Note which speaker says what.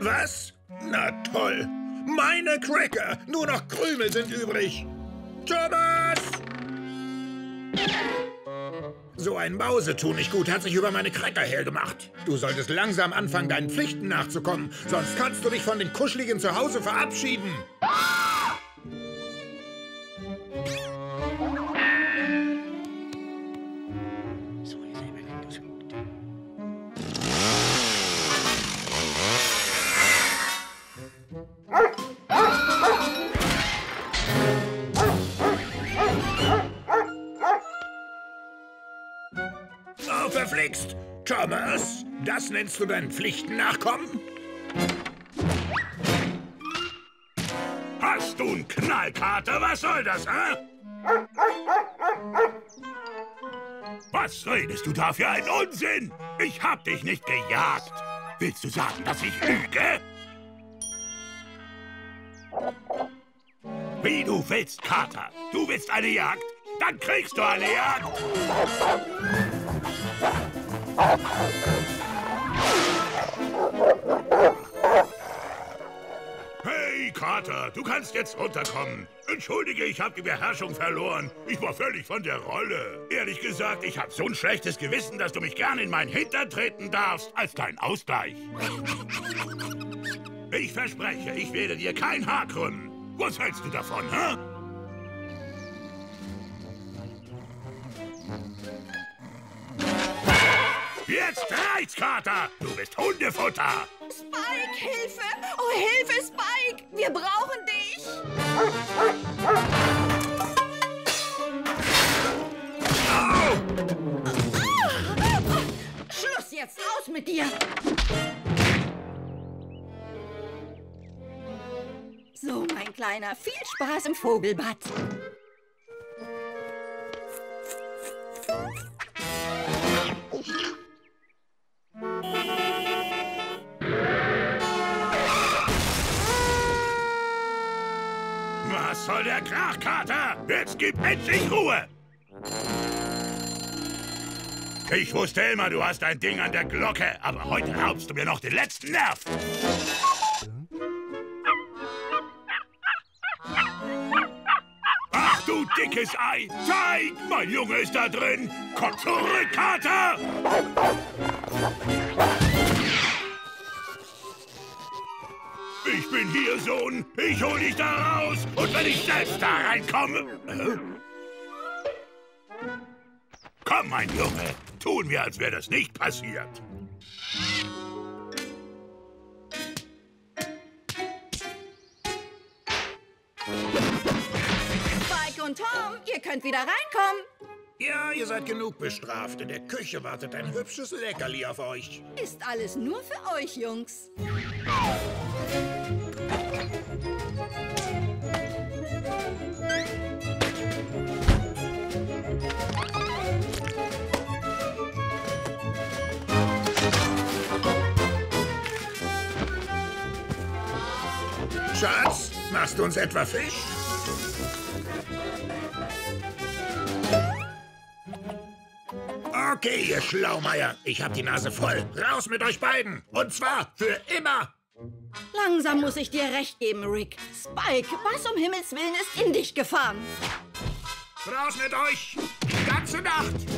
Speaker 1: Was? Na toll. Meine Cracker. Nur noch Krümel sind übrig. Thomas! So ein Mausetun nicht gut hat sich über meine Cracker hergemacht. Du solltest langsam anfangen, deinen Pflichten nachzukommen. Sonst kannst du dich von den kuscheligen Zuhause verabschieden. Oh, verflixt! Thomas, das nennst du deinen Pflichten nachkommen?
Speaker 2: Hast du einen Knallkater? Was soll das, hä? Was redest du da für einen Unsinn? Ich hab dich nicht gejagt. Willst du sagen, dass ich lüge? Wie du willst, Kater. Du willst eine Jagd? Dann kriegst du eine Jagd. Hey, Kater, du kannst jetzt runterkommen. Entschuldige, ich habe die Beherrschung verloren. Ich war völlig von der Rolle. Ehrlich gesagt, ich habe so ein schlechtes Gewissen, dass du mich gern in mein Hintern treten darfst, als dein Ausgleich. Ich verspreche, ich werde dir kein Haar krümmen. Was hältst du davon, hä? Jetzt reicht's, Kater! Du bist Hundefutter!
Speaker 3: Spike, Hilfe! Oh, Hilfe, Spike! Wir brauchen dich! Schluss jetzt, raus mit dir! So, mein Kleiner, viel Spaß im Vogelbad.
Speaker 2: Was soll der Krach, Kater? Jetzt gib endlich Ruhe! Ich wusste immer, du hast ein Ding an der Glocke, aber heute raubst du mir noch den letzten Nerv. Ach du dickes Ei! Zeig! Mein Junge ist da drin! Komm zurück, Kater! Ich bin hier, Sohn. Ich hol dich da raus. Und wenn ich selbst da reinkomme... Äh? Komm, mein Junge. Tun wir, als wäre das nicht passiert.
Speaker 3: Spike und Tom, ihr könnt wieder reinkommen.
Speaker 1: Ja, ihr seid genug bestraft. In der Küche wartet ein hübsches Leckerli auf euch.
Speaker 3: Ist alles nur für euch, Jungs.
Speaker 1: Schatz, machst du uns etwa Fisch? Okay, ihr Schlaumeier. Ich hab die Nase voll. Raus mit euch beiden. Und zwar für immer.
Speaker 3: Langsam muss ich dir recht geben, Rick. Spike, was um Himmels Willen ist in dich gefahren?
Speaker 1: Raus mit euch. Die ganze Nacht.